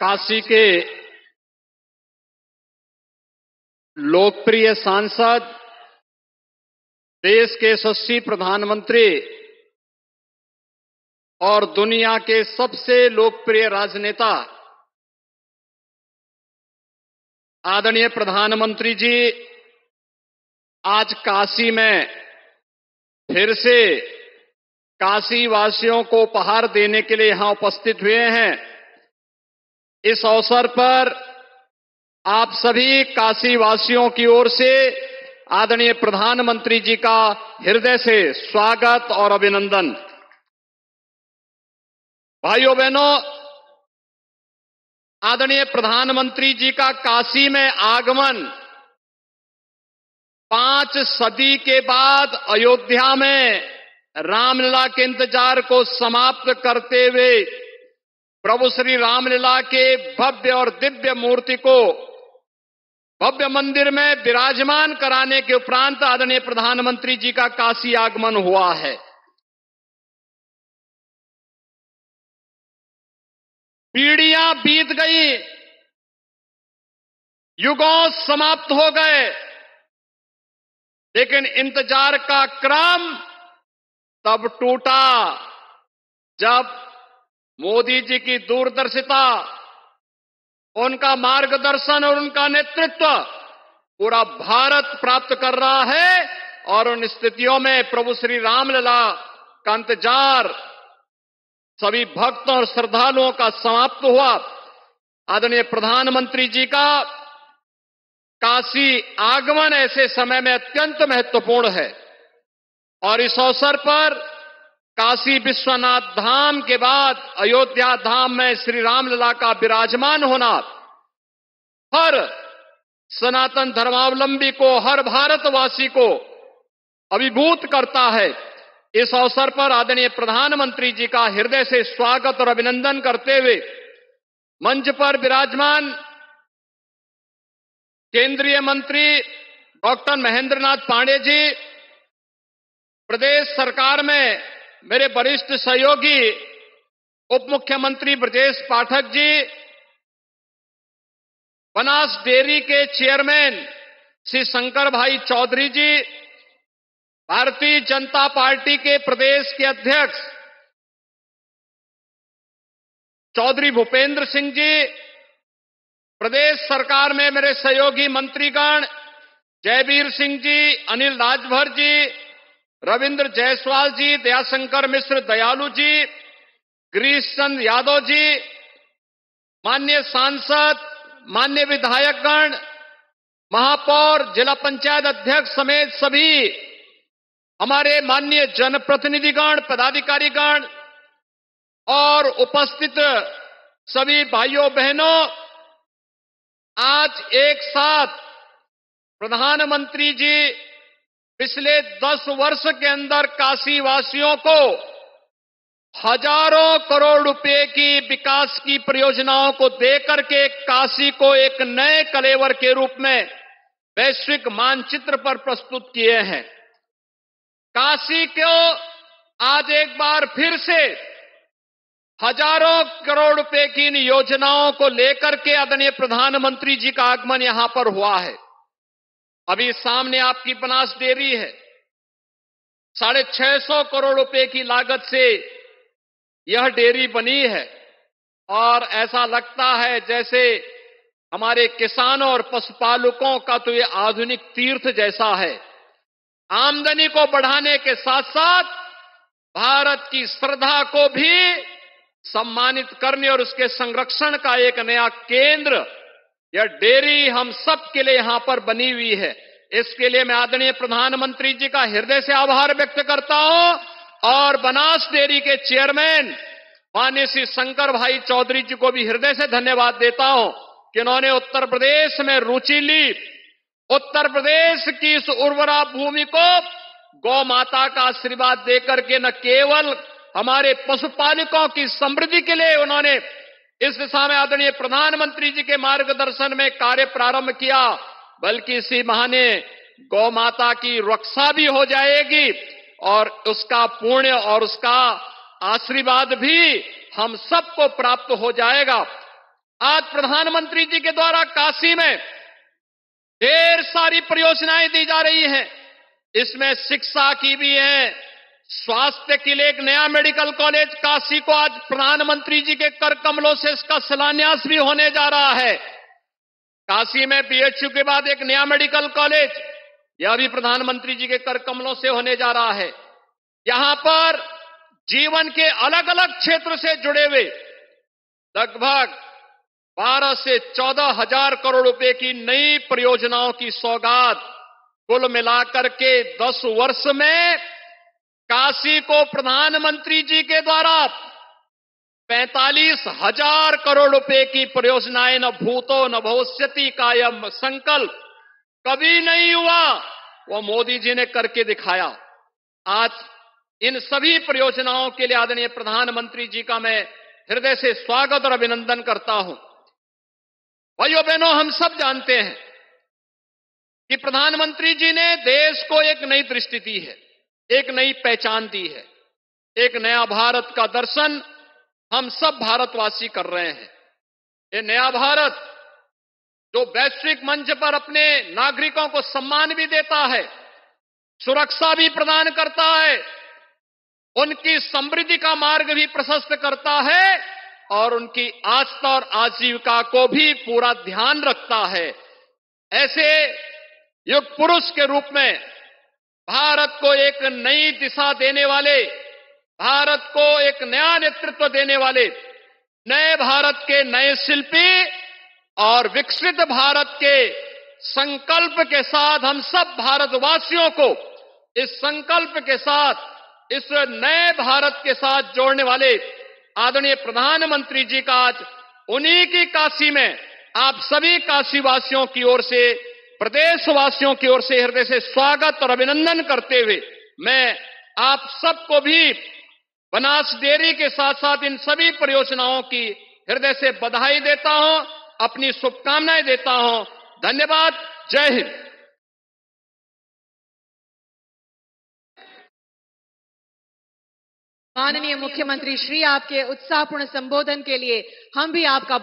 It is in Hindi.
काशी के लोकप्रिय सांसद, देश के यशस्वी प्रधानमंत्री और दुनिया के सबसे लोकप्रिय राजनेता, आदरणीय प्रधानमंत्री जी, आज काशी में फिर से काशी वासियों को उपहार देने के लिए यहाँ उपस्थित हुए हैं। इस अवसर पर आप सभी काशी वासियों की ओर से आदरणीय प्रधानमंत्री जी का हृदय से स्वागत और अभिनंदन। भाइयों बहनों, आदरणीय प्रधानमंत्री जी का काशी में आगमन पाँच सदी के बाद अयोध्या में रामलीला के इंतज़ार को समाप्त करते हुए प्रभु श्री रामलीला के भव्य और दिव्य मूर्ति को भव्य मंदिर में विराजमान कराने के उपरांत आदरणीय प्रधानमंत्री जी का काशी आगमन हुआ है। पीढ़ियाँ बीत गई। युगों समाप्त हो गए। लेकिन इंतज़ार का क्रम तब टूटा। जब मोदी जी की दूरदर्शिता, उनका मार्गदर्शन और उनका नेतृत्व पूरा भारत प्राप्त कर रहा है और उन स्थितियों में प्रभु श्री रामलला का इंतज़ार सभी भक्तों और श्रद्धालुओं का समाप्त हुआ। आदरणीय प्रधानमंत्री जी का काशी आगमन ऐसे समय में अत्यंत महत्वपूर्ण है और इस अवसर पर काशी विश्वनाथ धाम के बाद अयोध्या धाम में श्री रामलला का विराजमान होना। हर सनातन धर्मावलंबी को, हर भारतवासी को अभिभूत करता है। इस अवसर पर आदरणीय प्रधानमंत्री जी का हृदय से स्वागत और अभिनंदन करते हुए मंच पर विराजमान केंद्रीय मंत्री डॉक्टर महेंद्रनाथ पांडे जी, प्रदेश सरकार में मेरे वरिष्ठ सहयोगी उप मुख्यमंत्री ब्रजेश पाठक जी, बनास डेयरी के चेयरमैन श्री शंकर भाई चौधरी जी, भारतीय जनता पार्टी के प्रदेश के अध्यक्ष चौधरी भूपेंद्र सिंह जी, प्रदेश सरकार में मेरे सहयोगी मंत्रीगण जयवीर सिंह जी, अनिल राजभर जी रविंद्र जायसवाल जी, दयाशंकर मिश्र, दयालु जी गिरीश चंद यादव जी मान्य सांसद मान्य विधायकगण, महापौर, जिला पंचायत अध्यक्ष समेत सभी, हमारे माननीय जनप्रतिनिधिगण, पदाधिकारीगण, और उपस्थित सभी भाइयों बहनों, आज एक साथ प्रधानमंत्री जी पिछले दस वर्ष के अंदर काशी वासियों को हज़ारों करोड़ रुपए की विकास की परियोजनाओं को देकर के काशी को एक नए कलेवर के रूप में वैश्विक मानचित्र पर प्रस्तुत किए हैं। काशी को आज एक बार फिर से हज़ारों करोड़ रुपए की इन योजनाओं को लेकर के आदरणीय प्रधानमंत्री जी का आगमन यहाँ पर हुआ है। अभी सामने आपकी बनास डेयरी है। साढ़े छह सौ करोड़ रुपए की लागत से यह डेयरी बनी है। और ऐसा लगता है जैसे हमारे किसानों और पशुपालकों का तो ये आधुनिक तीर्थ जैसा है। आमदनी को बढ़ाने के साथ साथ भारत की श्रद्धा को भी सम्मानित करने और उसके संरक्षण का एक नया केंद्र यह डेयरी हम सब के लिए यहाँ पर बनी हुई है। इसके लिए मैं आदरणीय प्रधानमंत्री जी का हृदय से आभार व्यक्त करता हूँ और बनास डेयरी के चेयरमैन मान्य श्री शंकर भाई चौधरी जी को भी हृदय से धन्यवाद देता हूँ कि उन्होंने उत्तर प्रदेश में रुचि ली। उत्तर प्रदेश की इस उर्वरा भूमि को गौ माता का आशीर्वाद देकर के न केवल हमारे पशुपालकों की समृद्धि के लिए उन्होंने इस दिशा में आदरणीय प्रधानमंत्री जी के मार्गदर्शन में कार्य प्रारंभ किया, बल्कि इसी बहाने गौ माता की रक्षा भी हो जाएगी और उसका पुण्य और उसका आशीर्वाद भी हम सबको प्राप्त हो जाएगा। आज प्रधानमंत्री जी के द्वारा काशी में ढेर सारी परियोजनाएँ दी जा रही हैं। इसमें शिक्षा की भी है स्वास्थ्य के लिए एक नया मेडिकल कॉलेज काशी को आज प्रधानमंत्री जी के कर कमलों से इसका शिलान्यास भी होने जा रहा है। काशी में पीएचयू के बाद एक नया मेडिकल कॉलेज, यह भी प्रधानमंत्री जी के कर कमलों से होने जा रहा है। यहाँ पर जीवन के अलग अलग क्षेत्र से जुड़े हुए लगभग 12 से चौदह हज़ार करोड़ रुपए की नई परियोजनाओं की सौगात कुल मिलाकर के 10 वर्ष में काशी को प्रधानमंत्री जी के द्वारा पैंतालीस हज़ार करोड़ रुपए की परियोजनाएँ न भूतो न भविष्यति का यह संकल्प। कभी नहीं हुआ, वो मोदी जी ने करके दिखाया। आज इन सभी परियोजनाओं के लिए आदरणीय प्रधानमंत्री जी का मैं हृदय से स्वागत और अभिनंदन करता हूँ। भाइयों बहनों, हम सब जानते हैं कि प्रधानमंत्री जी ने देश को एक नई दृष्टि दी है। एक नई पहचान दी है। एक नया भारत का दर्शन हम सब भारतवासी कर रहे हैं। ये नया भारत जो वैश्विक मंच पर अपने नागरिकों को सम्मान भी देता है, सुरक्षा भी प्रदान करता है, उनकी समृद्धि का मार्ग भी प्रशस्त करता है और उनकी आस्था और आजीविका को भी पूरा ध्यान रखता है। ऐसे युग पुरुष के रूप में भारत को एक नई दिशा देने वाले, भारत को एक नया नेतृत्व देने वाले, नए भारत के नए शिल्पी और विकसित भारत के संकल्प के साथ हम सब भारतवासियों को इस संकल्प के साथ, इस नए भारत के साथ जोड़ने वाले आदरणीय प्रधानमंत्री जी का आज उन्हीं की काशी में आप सभी काशीवासियों की ओर से प्रदेशवासियों की ओर से हृदय से स्वागत और अभिनंदन करते हुए मैं आप सबको भी बनास डेयरी के साथ साथ इन सभी परियोजनाओं की हृदय से बधाई देता हूँ, अपनी शुभकामनाएँ देता हूँ। धन्यवाद। जय हिंद। माननीय मुख्यमंत्री, श्री आपके उत्साहपूर्ण संबोधन के लिए हम भी आपका